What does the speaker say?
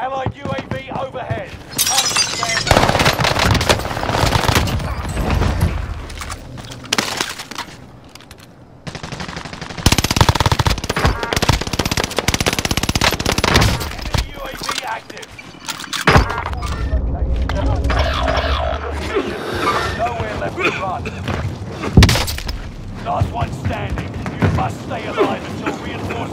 Allied UAV overhead. Last one standing. You must stay alive until reinforcements.